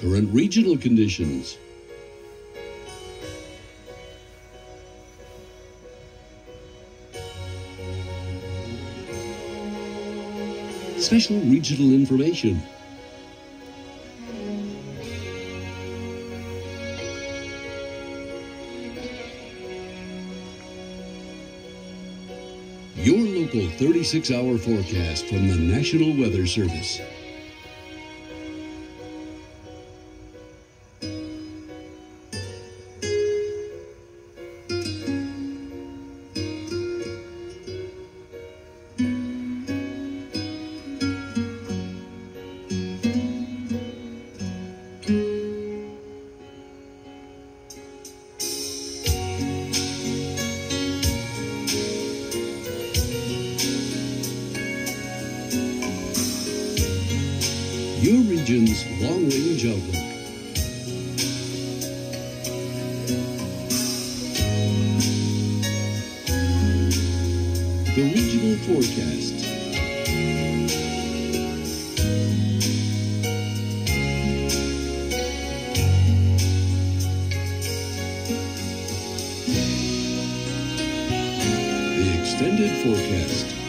Current regional conditions. Special regional information. Your local 36 hour forecast from the National Weather Service. Your region's long range outlook. The regional forecast. The extended forecast.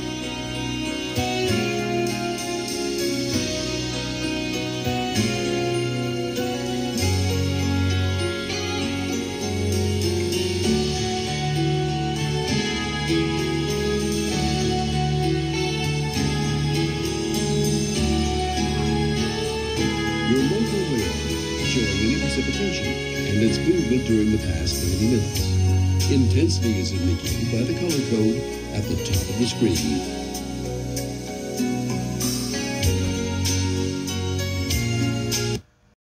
Showing precipitation and its movement during the past 90 minutes. Intensity is indicated by the color code at the top of the screen.